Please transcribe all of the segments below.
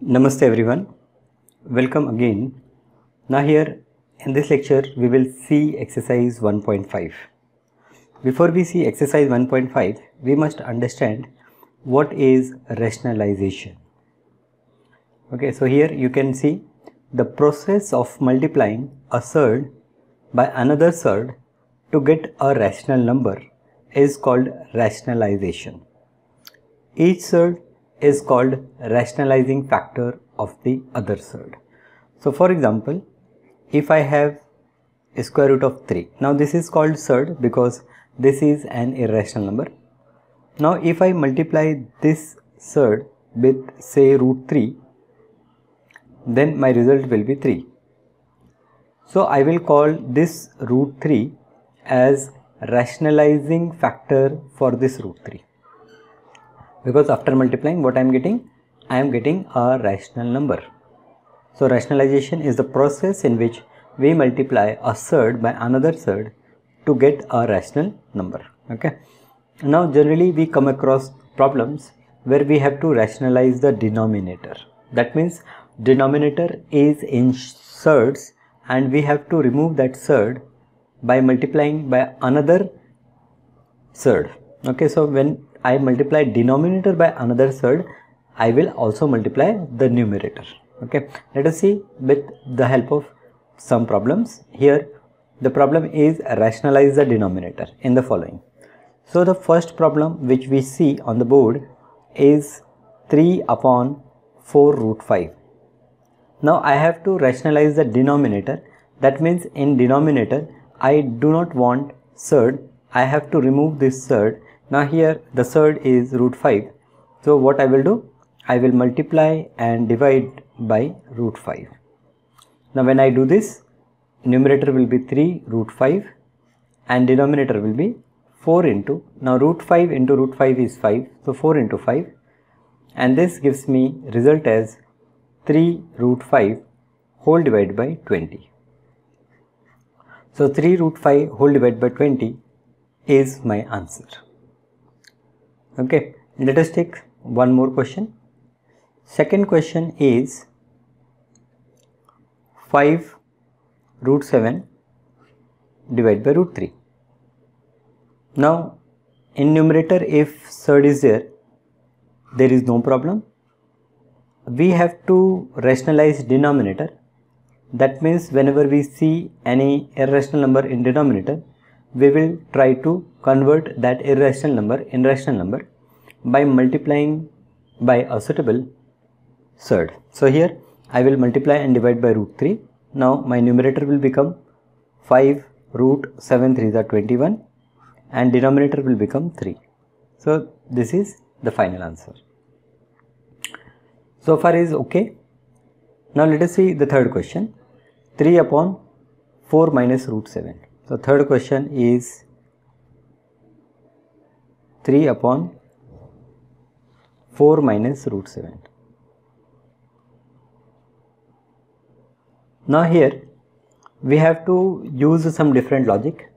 Namaste everyone. Welcome again. Now here in this lecture we will see exercise 1.5. Before we see exercise 1.5 we must understand what is rationalization. Okay so here you can see the process of multiplying a surd by another surd to get a rational number is called rationalization. Each surd is called rationalizing factor of the other surd. So for example, if I have square root of 3, now this is called surd because this is an irrational number. Now if I multiply this surd with say root 3, then my result will be 3. So I will call this root 3 as rationalizing factor for this root 3 because after multiplying what I am getting? I am getting a rational number. So rationalization is the process in which we multiply a surd by another surd to get a rational number. Okay. Now generally we come across problems where we have to rationalize the denominator. That means denominator is in surds and we have to remove that surd by multiplying by another surd. Okay? So when I multiply denominator by another surd, I will also multiply the numerator. Okay. Let us see with the help of some problems. Here the problem is rationalize the denominator in the following. So the first problem which we see on the board is 3 upon 4 root 5 now I have to rationalize the denominator. That means in denominator I do not want surd. I have to remove this surd now here the surd is root 5 so what I will do? I will multiply and divide by root 5 now when I do this numerator will be 3 root 5 and denominator will be 4 into now root 5 into root 5 is 5 so 4 into 5 and this gives me result as 3 root 5 whole divided by 20 so 3 root 5 whole divided by 20 is my answer. Okay, let us take one more question. Second question is 5 root 7 divided by root 3. Now in numerator if surd is there, there is no problem. We have to rationalize denominator that means whenever we see any irrational number in denominator, we will try to convert that irrational number in rational number by multiplying by a suitable surd. So here I will multiply and divide by root 3. Now my numerator will become 5 root 7 3 are 21 and denominator will become 3. So this is the final answer. So far is okay. Now let us see the third question. 3 upon 4 minus root 7. So third question is 3 upon 4 minus root 7. Now here we have to use some different logic.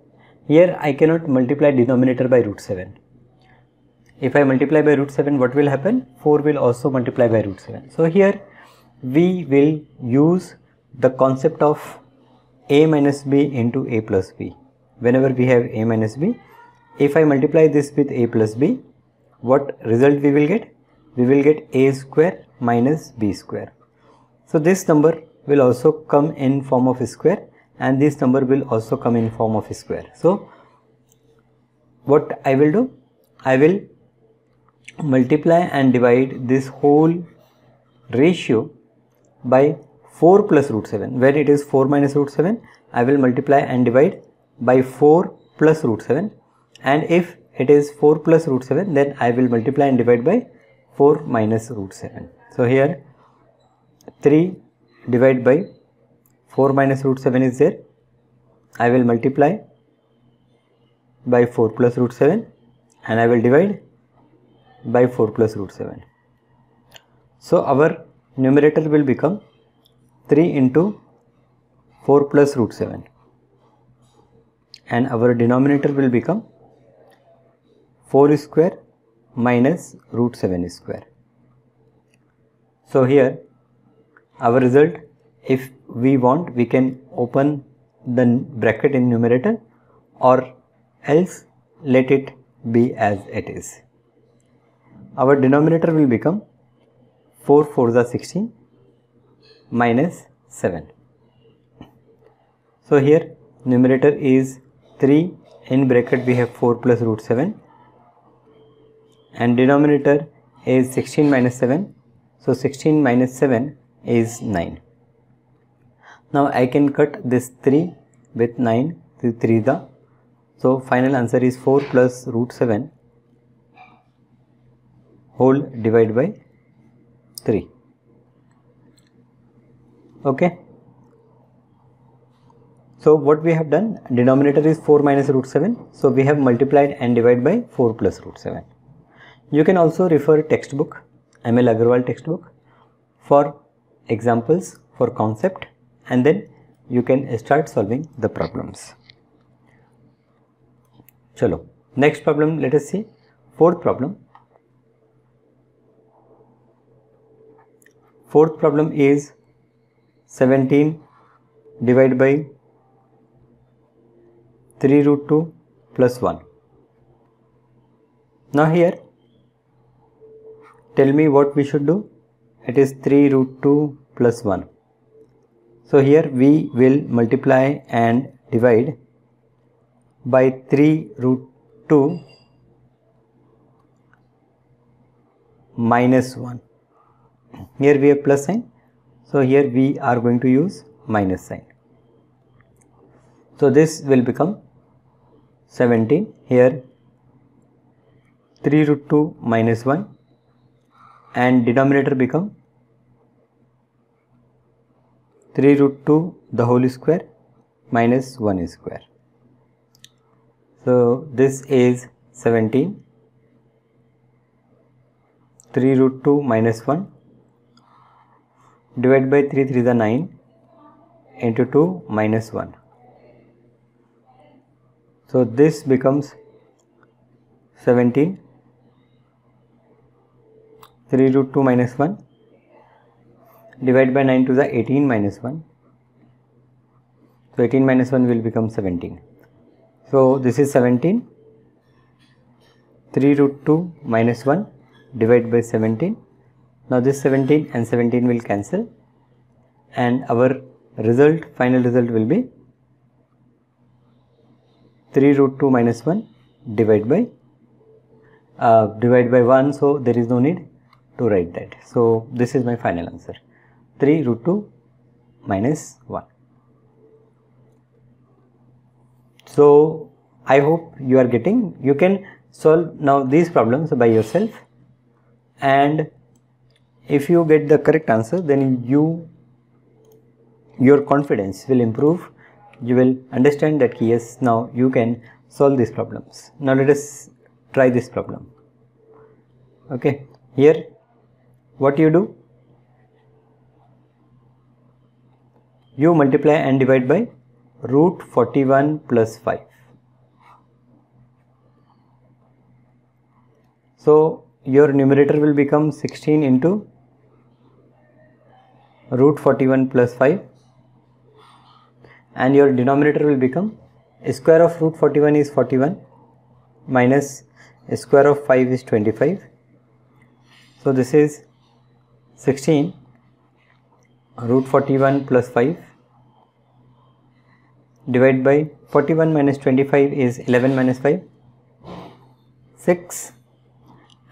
Here I cannot multiply denominator by root 7. If I multiply by root 7 what will happen? 4 will also multiply by root 7. So here we will use the concept of a minus b into a plus b. Whenever we have a minus b, if I multiply this with a plus b, what result we will get? We will get a square minus b square. So this number will also come in form of square and this number will also come in form of square. So what I will do? I will multiply and divide this whole ratio by 4 plus root 7 where it is 4 minus root 7 I will multiply and divide by 4 plus root 7 and if it is 4 plus root 7 then I will multiply and divide by 4 minus root 7 so here 3 divided by 4 minus root 7 is there. I will multiply by 4 plus root 7 and I will divide by 4 plus root 7 so our numerator will become 3 into 4 plus root 7 and our denominator will become 4 square minus root 7 square. So here our result if we want we can open the bracket in numerator or else let it be as it is. Our denominator will become 4 4 the 16 minus 7. So here numerator is 3 in bracket we have 4 plus root 7 and denominator is 16 minus 7 so 16 minus 7 is 9 now I can cut this 3 with 9 to 3 the. So final answer is 4 plus root 7 whole divided by 3 okay. So what we have done denominator is 4 minus root 7 so we have multiplied and divided by 4 plus root 7 you can also refer textbook ML Aggarwal textbook for examples for concept and then you can start solving the problems. Chalo. Next problem let us see. Fourth problem. Fourth problem is 17 divided by 3 root 2 plus 1. Now here tell me what we should do it is 3 root 2 plus 1. So here we will multiply and divide by 3 root 2 minus 1. Here we have plus sign so here we are going to use minus sign. So this will become 17 here 3 root 2 minus 1 and denominator become 3 root 2 the whole square minus 1 square. So this is 17 3 root 2 minus 1 divided by 3 3 the 9 into 2 minus 1 so this becomes 17 3 root 2 minus 1 divided by 9 to the 18 minus 1 so 18 minus 1 will become 17 so this is 17 3 root 2 minus 1 divided by 17 now this 17 and 17 will cancel. And our result final result will be 3 root 2 minus 1 divided by uh, divided by 1 so there is no need to write that. So this is my final answer. 3 root 2 minus 1 so i hope you are getting you can solve now these problems by yourself. And if you get the correct answer then you your confidence will improve. You will understand that yes now you can solve these problems. Now let us try this problem. Okay here what you do? You multiply and divide by root 41 plus 5 so your numerator will become 16 into root 41 plus 5 and your denominator will become square of root 41 is 41 minus square of 5 is 25 so this is 16 root 41 plus 5 divided by 41 minus 25 is 11 minus 5 6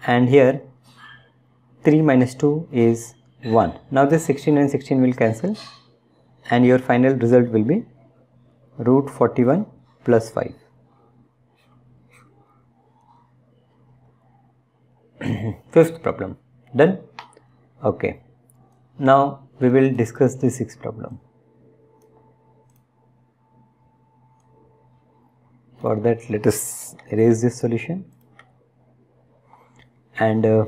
and here 3 minus 2 is 1. Now this 16 and 16 will cancel. And your final result will be root 41 plus 5. Fifth problem. Done? Okay. Now we will discuss the sixth problem. For that let us erase this solution. And uh,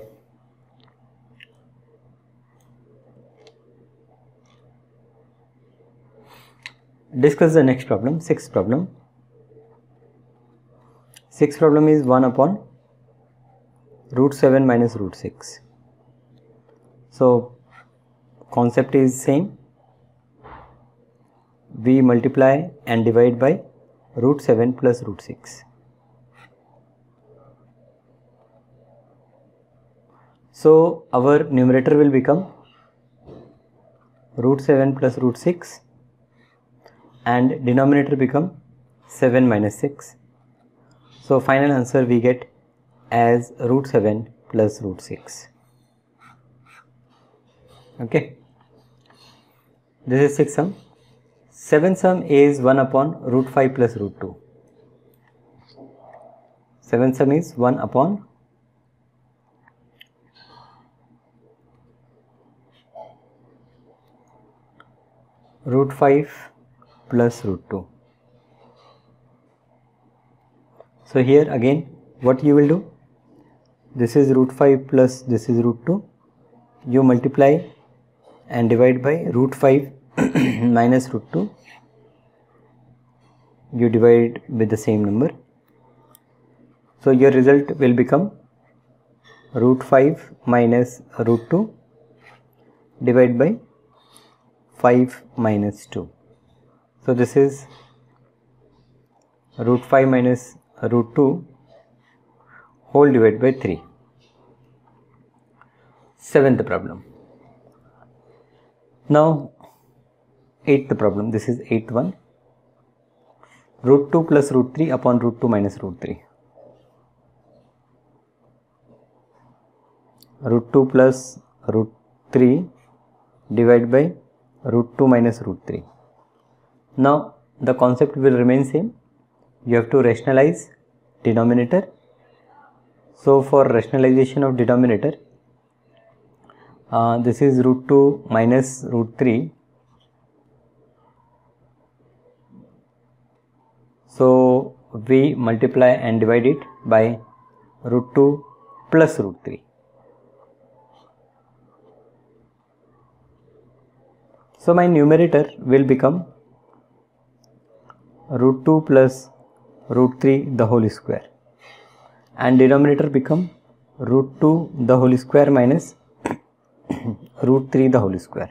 discuss the next problem sixth problem. Sixth problem is 1 upon root 7 minus root 6 so concept is same. We multiply and divide by root 7 plus root 6 so our numerator will become root 7 plus root 6 and denominator become 7 minus 6 so final answer we get as root 7 plus root 6 okay. This is 6 sum. 7 sum is 1 upon root 5 plus root 2 7 sum is 1 upon root 5 plus root 2 so here again what you will do? This is root 5 plus this is root 2 you multiply and divide by root 5 minus root 2 you divide with the same number. So your result will become root 5 minus root 2 divided by 5 minus 2 so this is root 5 minus root 2 whole divided by 3. Seventh problem. Now eighth problem. This is eighth one. Root 2 plus root 3 upon root 2 minus root 3. Root 2 plus root 3 divided by root 2 minus root 3. Now the concept will remain same. You have to rationalize denominator so for rationalization of denominator, uh, this is root 2 minus root 3. So we multiply and divide it by root 2 plus root 3. So my numerator will become root 2 plus root 3 the whole square and denominator become root 2 the whole square minus root 3 the whole square.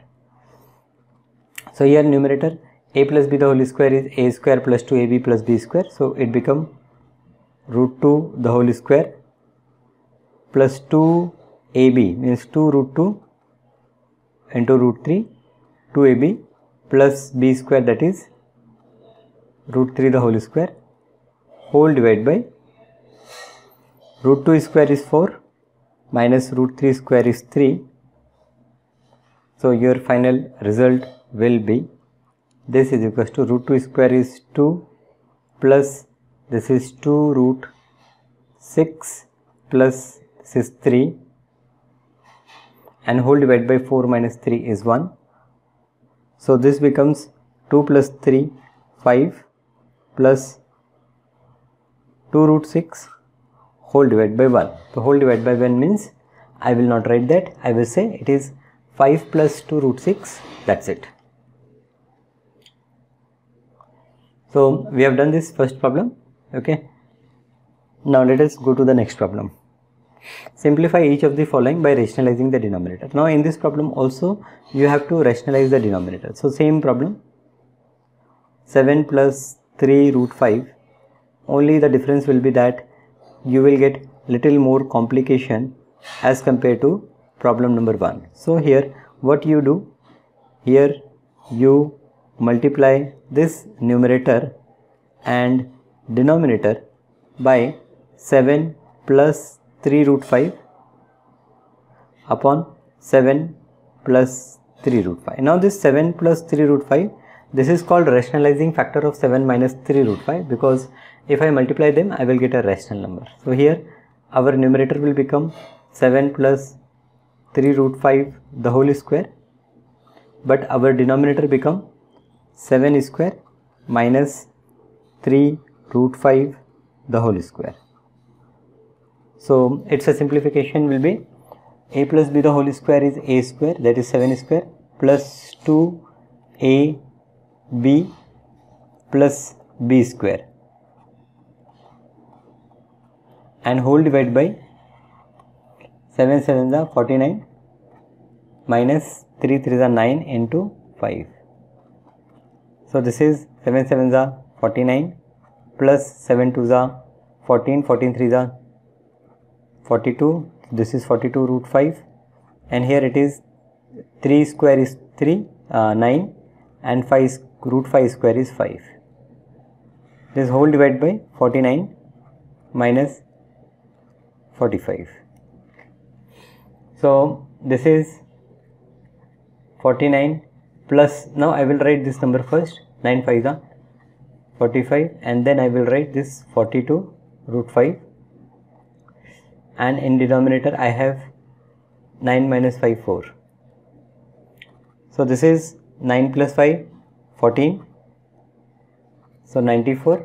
So here numerator a plus b the whole square is a square plus 2ab plus b square. So it become root 2 the whole square plus 2ab means 2 root 2 into root 3 2ab plus b square that is root 3 the whole square whole divided by root 2 square is 4 minus root 3 square is 3 so your final result will be this is equals to root 2 square is 2 plus this is 2 root 6 plus this is 3 and whole divided by 4 minus 3 is 1 so this becomes 2 plus 3 5 plus 2 root 6 whole divided by 1. So whole divided by 1 means I will not write that. I will say it is 5 plus 2 root 6. That's it. So we have done this first problem. Okay. Now let us go to the next problem. Simplify each of the following by rationalizing the denominator. Now in this problem also you have to rationalize the denominator. So same problem 7 plus 3 root 5 only the difference will be that you will get little more complication as compared to problem number 1. So here what you do here you multiply this numerator and denominator by 7 plus 3 root 5 upon 7 plus 3 root 5. Now this 7 plus 3 root 5 this is called rationalizing factor of 7 minus 3 root 5 because if I multiply them I will get a rational number. So here our numerator will become 7 plus 3 root 5 the whole square but our denominator become 7 square minus 3 root 5 the whole square. So its a simplification will be a plus b the whole square is a square that is 7 square plus 2 a b plus b square. And whole divided by 7 7 the 49 minus 3 3 are 9 into 5. So this is 7 7 are 49 plus 7 2 are 14 14 3 are 42 this is 42 root 5 and here it is 3 square is 3 uh, 9 and 5 root 5 square is 5 this whole divided by 49 minus 45 so this is 49 plus now I will write this number first. 9 5 is 45 and then I will write this 42 root 5 and in denominator I have 9 minus 5 4 so this is 9 plus 5 14 so 94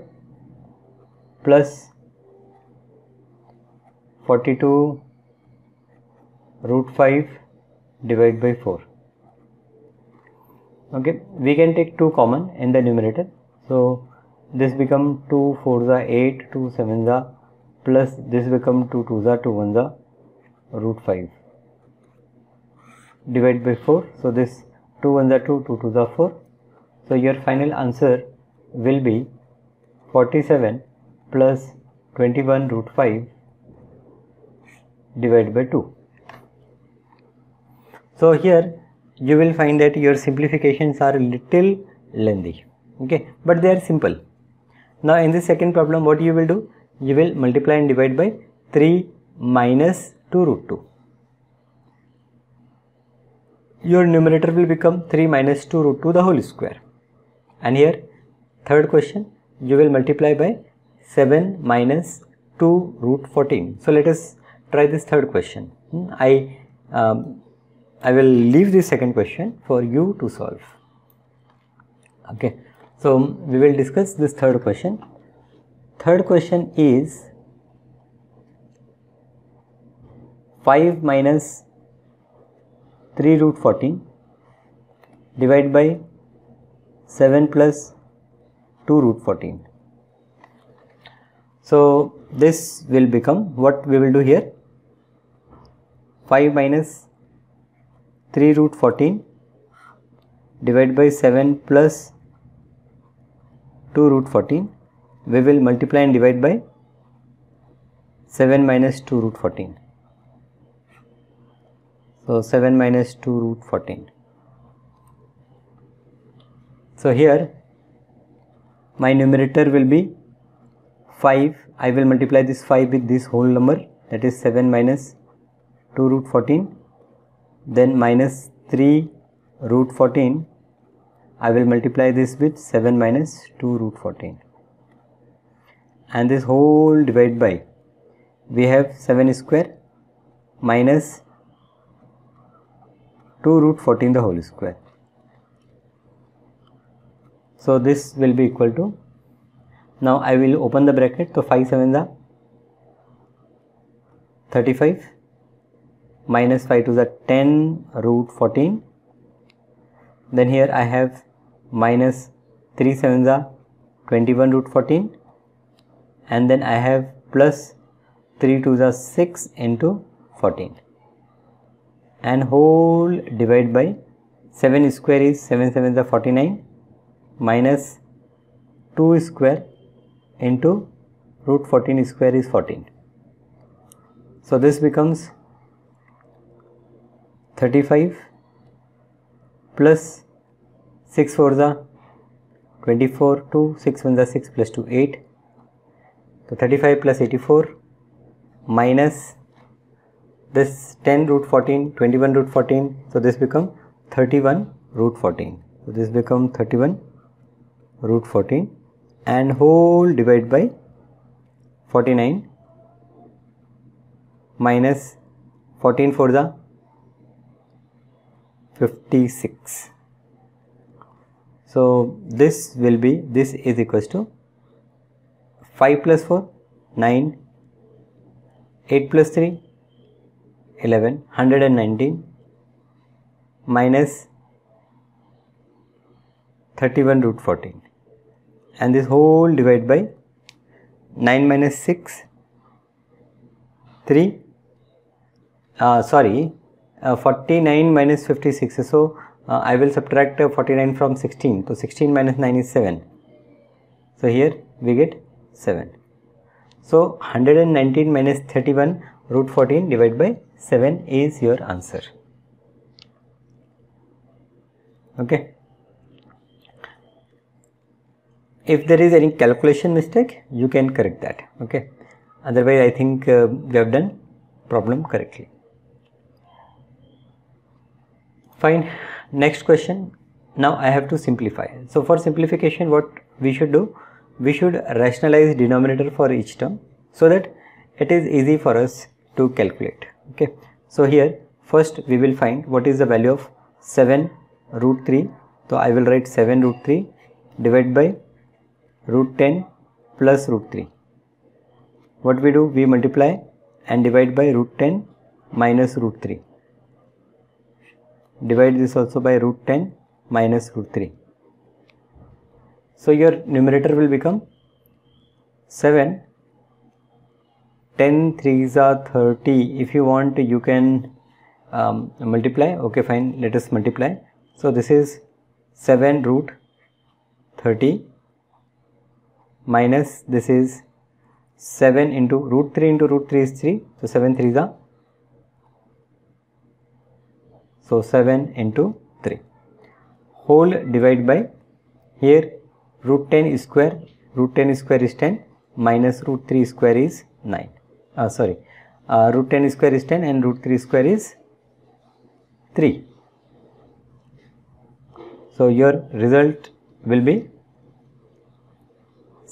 plus 42 root 5 divided by 4 okay we can take 2 common in the numerator. So this become 2 4 the 8 2 7 the plus this become 2 2 the 2 1 the root 5 divided by 4 so this 2 1 the 2 2 2 the 4 so your final answer will be 47 plus 21 root 5 divided by 2 so here you will find that your simplifications are little lengthy okay but they are simple now in the second problem what you will do? You will multiply and divide by 3 minus 2 root 2. Your numerator will become 3 minus 2 root 2 the whole square. And here third question you will multiply by 7 minus 2 root 14. So let us try this third question. Hmm, I um, I will leave this second question for you to solve. Okay. So, we will discuss this third question. Third question is 5 minus 3 root 14 divided by 7 plus 2 root 14. So, this will become what we will do here? 5 minus 3 root 14 divided by 7 plus 2 root 14 we will multiply and divide by 7 minus 2 root 14 so 7 minus 2 root 14 so here my numerator will be 5 I will multiply this 5 with this whole number that is 7 minus 2 root 14 then minus 3 root 14 I will multiply this with 7 minus 2 root 14 and this whole divide by we have 7 square minus 2 root 14 the whole square. So this will be equal to now I will open the bracket. So 5 7 the 35 minus 5 to the 10 root 14 then here I have minus 3 7s are 21 root 14 and then I have plus 3 to the 6 into 14 and whole divide by 7 square is 7 7 are 49 minus 2 square into root 14 square is 14. So this becomes 35 plus 6 for the 24 2 6 1 the 6 plus 2 8 so 35 plus 84 minus this 10 root 14 21 root 14 so this become 31 root 14 so this become 31 root 14 and whole divided by 49 minus 14 for the 56 so this will be this is equals to 5 plus 4 9 8 plus 3 11 119 minus 31 root 14 and this whole divide by 9 minus 6 3 uh, sorry uh, 49 minus 56 so uh, I will subtract uh, 49 from 16 so 16 minus 9 is 7 so here we get 7 so 119 minus 31 root 14 divided by 7 is your answer. Okay if there is any calculation mistake you can correct that okay? Otherwise I think uh, we have done problem correctly. Fine. Next question. Now I have to simplify. So for simplification what we should do? We should rationalize denominator for each term so that it is easy for us to calculate okay? So here first we will find what is the value of 7 root 3 so I will write 7 root 3 divided by root 10 plus root 3 what we do? We multiply and divide by root 10 minus root 3 divide this also by root 10 minus root 3 so your numerator will become 7 10 3s are 30 if you want you can um, multiply. Okay fine. Let us multiply. So this is 7 root 30 minus this is 7 into root 3 into root 3 is 3 so 7 3s are so 7 into 3 whole divide by here root 10 square root 10 square is 10 minus root 3 square is 9 uh, sorry uh, root 10 square is 10 and root 3 square is 3 so your result will be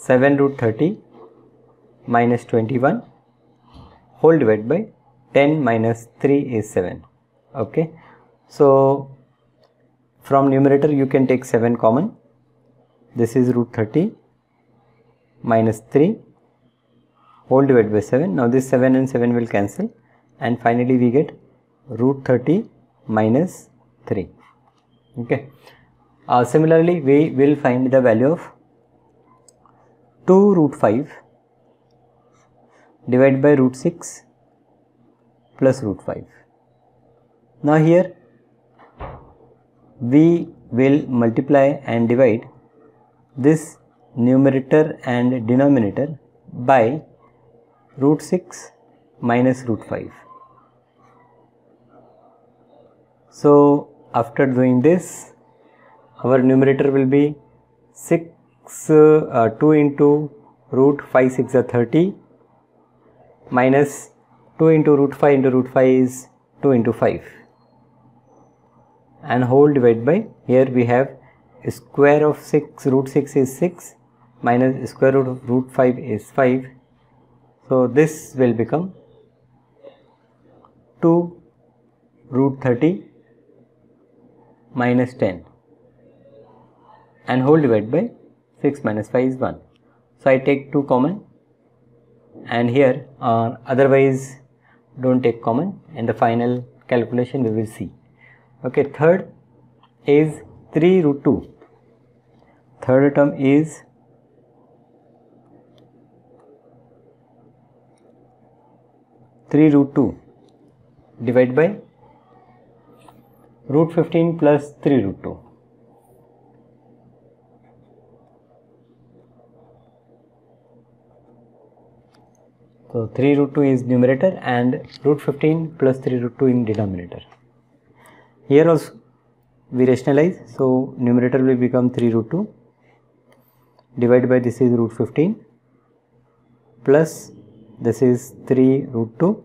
7 root 30 minus 21 whole divided by 10 minus 3 is 7 okay. So from numerator you can take 7 common. This is root 30 minus 3 whole divided by 7 now this 7 and 7 will cancel. And finally we get root 30 minus 3 okay. Uh, similarly we will find the value of 2 root 5 divided by root 6 plus root 5 now here we will multiply and divide this numerator and denominator by root 6 minus root 5. So after doing this our numerator will be 6 uh, 2 into root 5 6 are 30 minus 2 into root 5 into root 5 is 2 into 5 and whole divided by here we have square of 6 root 6 is 6 minus square root of root 5 is 5 so this will become 2 root 30 minus 10 and whole divided by 6 minus 5 is 1 so I take 2 common and here otherwise don't take common. And the final calculation we will see. Okay third is 3 root 2 third term is three root two divided by root fifteen plus three root two. So 3 root 2 is numerator and root 15 plus 3 root 2 in denominator. Here also we rationalize. So numerator will become 3 root 2 divided by this is root 15 plus this is 3 root 2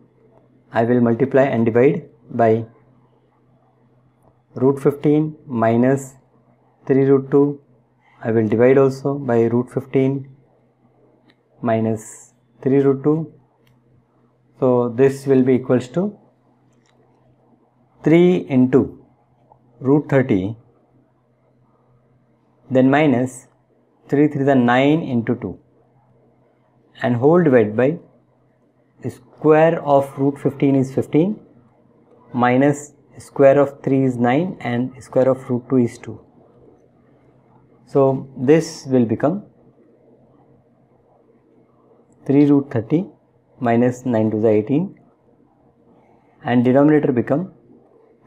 I will multiply and divide by root 15 minus 3 root 2 I will divide also by root 15 minus 3 root 2 so this will be equals to 3 into root 30 then minus 3 3 the 9 into 2 and whole divided by square of root 15 is 15 minus square of 3 is 9 and square of root 2 is 2. So this will become 3 root 30 minus 9 to the 18 and denominator become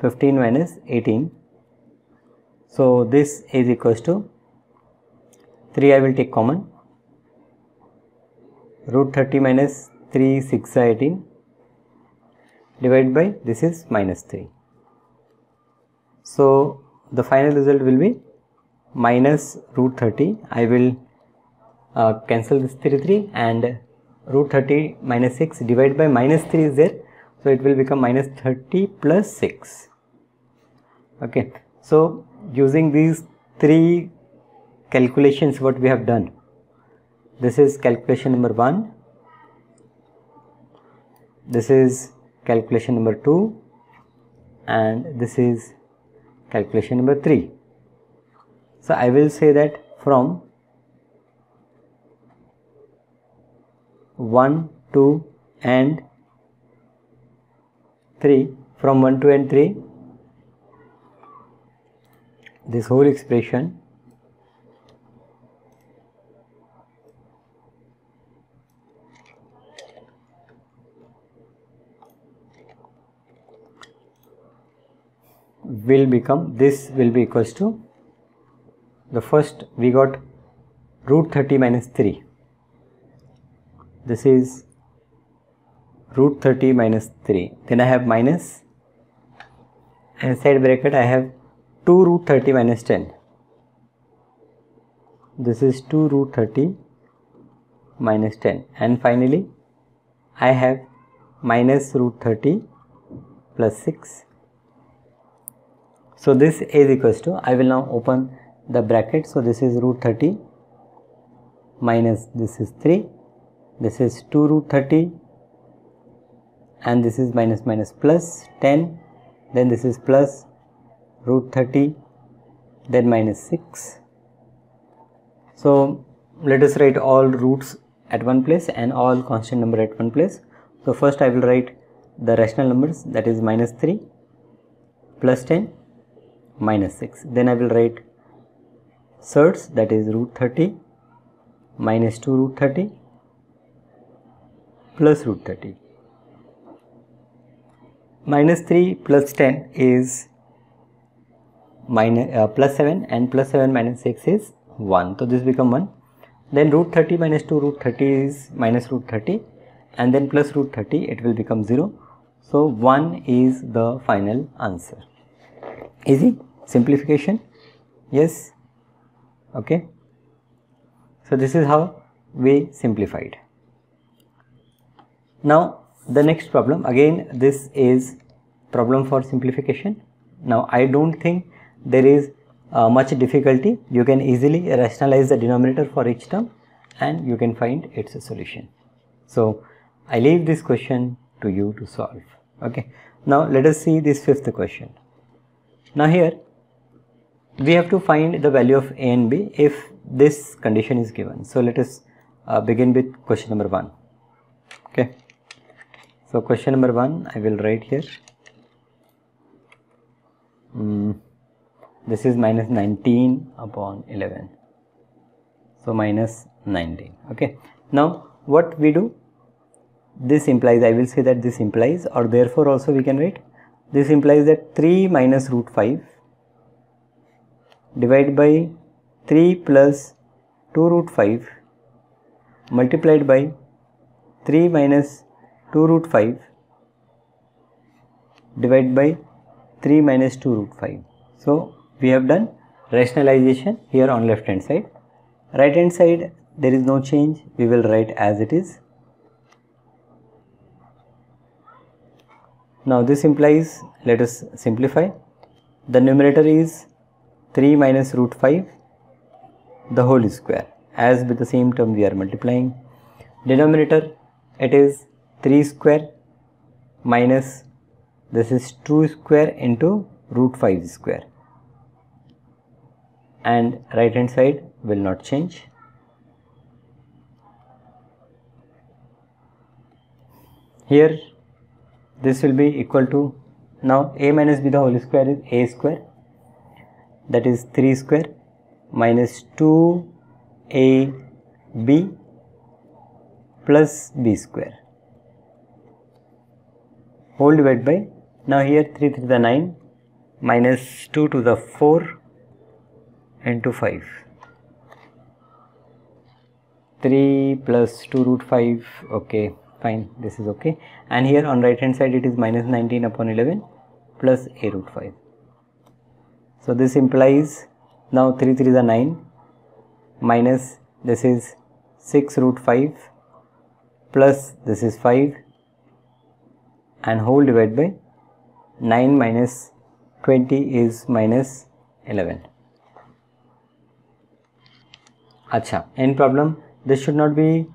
15 minus 18 so this is equals to 3 I will take common. Root 30 minus 3 6 18 divided by this is minus 3 so the final result will be minus root 30 I will uh, cancel this 3 3 and root 30 minus 6 divided by minus 3 is there. So it will become minus 30 plus 6 okay. So using these three calculations what we have done. This is calculation number 1 this is calculation number 2 and this is calculation number 3 so I will say that from 1, 2 and 3 from 1, 2 and 3 this whole expression. Will become this will be equals to the first we got root 30 minus 3 this is root 30 minus 3 then I have minus inside bracket I have 2 root 30 minus 10 this is 2 root 30 minus 10 and finally I have minus root 30 plus 6 so this is equals to I will now open the bracket. So this is root 30 minus this is 3 this is 2 root 30 and this is minus minus plus 10 then this is plus root 30 then minus 6 so let us write all roots at one place and all constant number at one place. So first I will write the rational numbers that is minus 3 plus 10 minus 6 then I will write surds that is root 30 minus 2 root 30 plus root 30 minus 3 plus 10 is minus uh, plus 7 and plus 7 minus 6 is 1 so this become 1 then root 30 minus 2 root 30 is minus root 30 and then plus root 30 it will become 0 so 1 is the final answer. Easy? Simplification? Yes? Okay. So this is how we simplified now the next problem. Again this is problem for simplification. Now I don't think there is uh, much difficulty. You can easily rationalize the denominator for each term and you can find its solution. So I leave this question to you to solve. Okay. Now let us see this fifth question. Now here we have to find the value of a and b if this condition is given. So let us uh, begin with question number 1 okay so question number 1 i will write here. Mm, this is minus 19 upon 11 so minus 19 okay. Now what we do? This implies i will say that this implies or therefore also we can write this implies that 3 minus root 5 divided by 3 plus 2 root 5 multiplied by 3 minus 2 root 5 divided by 3 minus 2 root 5. So, we have done rationalization here on left hand side. Right hand side there is no change we will write as it is. Now this implies let us simplify the numerator is 3 minus root 5 the whole square as with the same term we are multiplying denominator it is 3 square minus this is 2 square into root 5 square. And right hand side will not change. Here this will be equal to now a minus b the whole square is a square. That is 3 square minus 2ab plus b square whole divided by now here 3 to the 9 minus 2 to the 4 into 5 3 plus 2 root 5 okay fine this is okay. And here on right hand side it is minus 19 upon 11 plus a root 5 so this implies now 3 3 is a 9 minus this is 6 root 5 plus this is 5 and whole divided by 9 minus 20 is minus 11 acha end problem. This should not be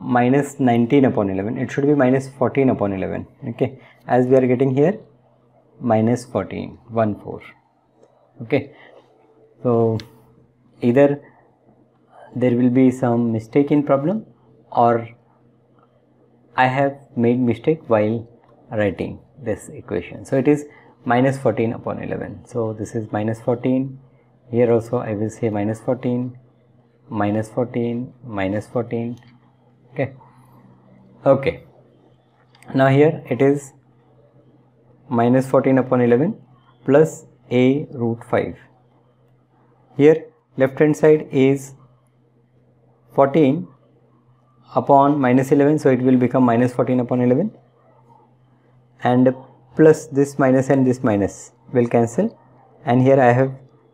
minus 19 upon 11 it should be minus 14 upon 11 okay. As we are getting here minus 14 1 4 okay. So either there will be some mistake in problem or I have made mistake while writing this equation. So it is minus 14 upon 11 so this is minus 14 here also I will say minus 14 minus 14 minus 14 okay. Okay. Now here it is minus 14 upon 11 plus a root 5 here left hand side is 14 upon minus 11 so it will become minus 14 upon 11 and plus this minus and this minus will cancel. And here I have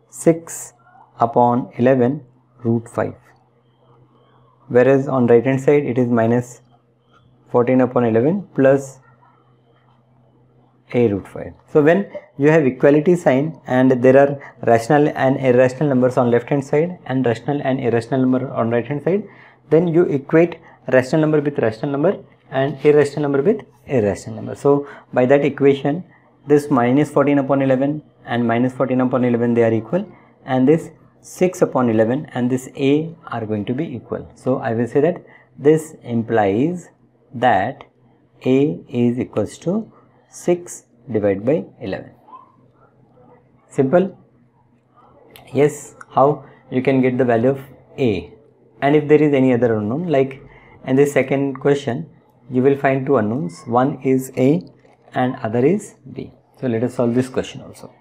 6 upon 11 root 5 whereas on right hand side it is minus 14 upon 11 plus a root 5. So when you have equality sign and there are rational and irrational numbers on left hand side and rational and irrational number on right hand side then you equate rational number with rational number and irrational number with irrational number. So by that equation this minus 14 upon 11 and minus 14 upon 11 they are equal and this 6 upon 11 and this a are going to be equal. So I will say that this implies that a is equals to 6 divided by 11. Simple? Yes, how you can get the value of a and if there is any other unknown like in this second question you will find two unknowns one is a and other is b. So let us solve this question also.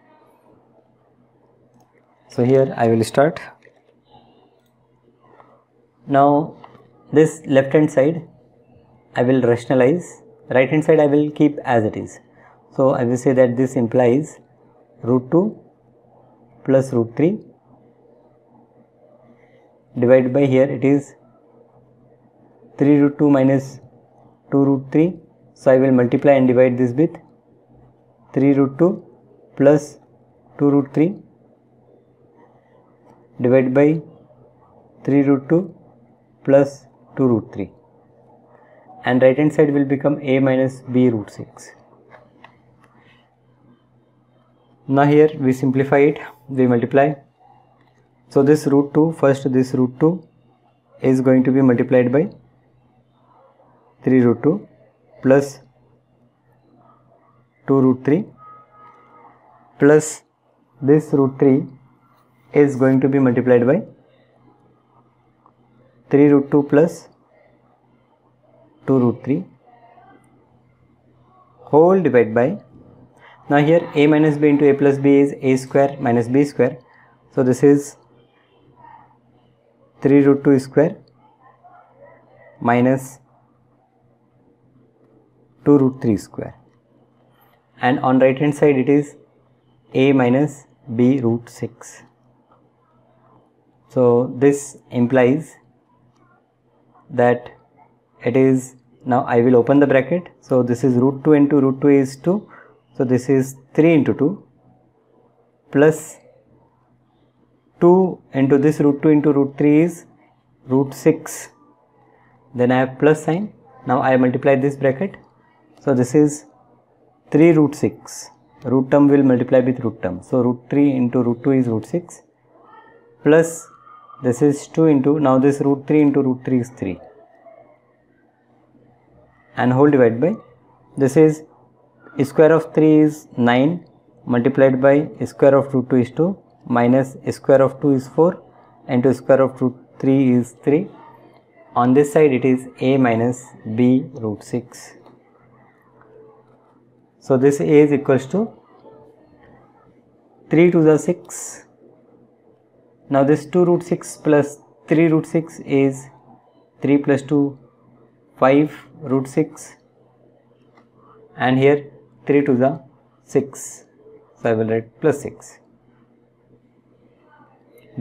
So here I will start. Now this left hand side I will rationalize right hand side I will keep as it is. So I will say that this implies root 2 plus root 3 divided by here it is 3 root 2 minus 2 root 3 so I will multiply and divide this with 3 root 2 plus 2 root 3 divided by 3 root 2 plus 2 root 3 and right hand side will become a minus b root 6 now here we simplify it. We multiply. So this root 2 first this root 2 is going to be multiplied by 3 root 2 plus 2 root 3 plus this root 3 is going to be multiplied by 3 root 2 plus 2 root 3 whole divided by now here a minus b into a plus b is a square minus b square. So this is 3 root 2 square minus 2 root 3 square. And on right hand side it is a minus b root 6 so this implies that it is now I will open the bracket. So this is root 2 into root 2 is 2 so this is 3 into 2 plus 2 into this root 2 into root 3 is root 6 then I have plus sign. Now I multiply this bracket so this is 3 root 6 root term will multiply with root term. So root 3 into root 2 is root 6 plus this is 2 into now this root 3 into root 3 is 3 and whole divided by this is square of 3 is 9 multiplied by square of root 2 is 2 minus square of 2 is 4 into square of root 3 is 3 on this side it is a minus b root 6 so this a is equals to 3 to the 6 now this 2 root 6 plus 3 root 6 is 3 plus 2 5 root 6 and here 3 to the 6 so I will write plus 6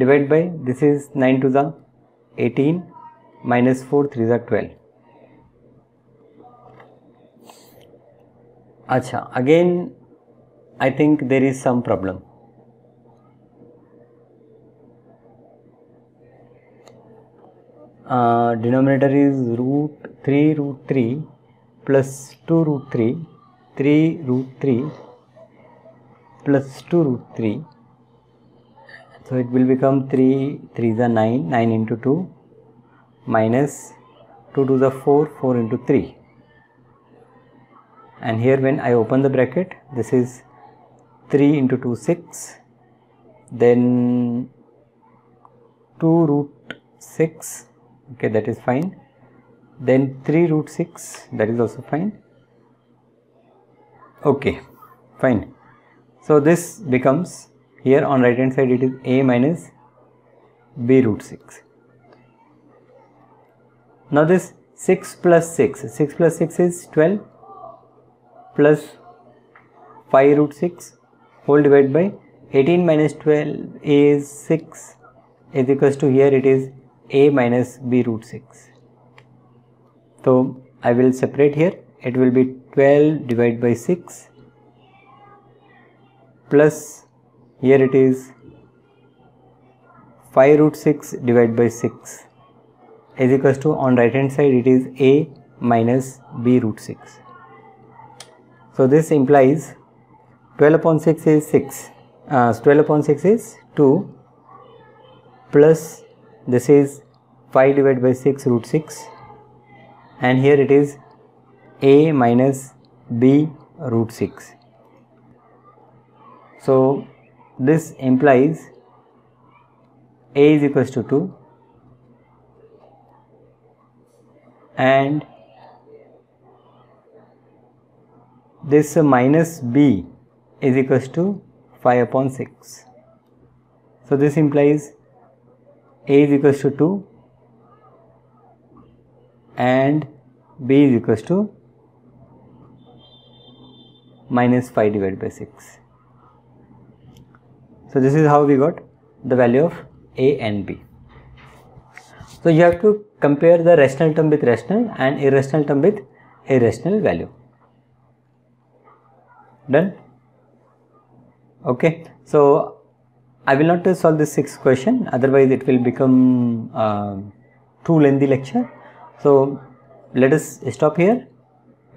divide by this is 9 to the 18 minus 4 3 the 12 acha again I think there is some problem. Uh, denominator is root 3 root 3 plus 2 root 3 3 root 3 plus 2 root 3 so it will become 3 3 is a 9 9 into 2 minus 2 to the 4 4 into 3 and here when I open the bracket this is 3 into 2 6 then 2 root 6 okay that is fine. Then 3 root 6 that is also fine. Okay fine. So this becomes here on right hand side it is a minus b root 6 now this 6 plus 6 6 plus 6 is 12 plus 5 root 6 whole divided by 18 minus 12 is 6 is equals to here it is a minus b root 6 so I will separate here. It will be 12 divided by 6 plus here it is 5 root 6 divided by 6 is equals to on right hand side it is a minus b root 6 so this implies 12 upon 6 is 6 uh, 12 upon 6 is 2 plus this is 5 divided by 6 root 6 and here it is a minus b root 6 so this implies a is equals to 2 and this minus b is equals to 5 upon 6 so this implies a is equals to 2 and b is equals to minus 5 divided by 6. So, this is how we got the value of a and b. So, you have to compare the rational term with rational and irrational term with irrational value. Done? Okay. So, I will not solve this sixth question otherwise it will become uh, too lengthy lecture. So let us stop here.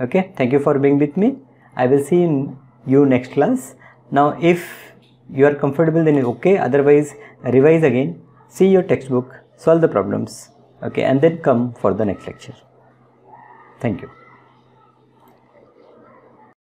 Okay. Thank you for being with me. I will see you next class. Now if you are comfortable then okay otherwise revise again see your textbook solve the problems okay and then come for the next lecture thank you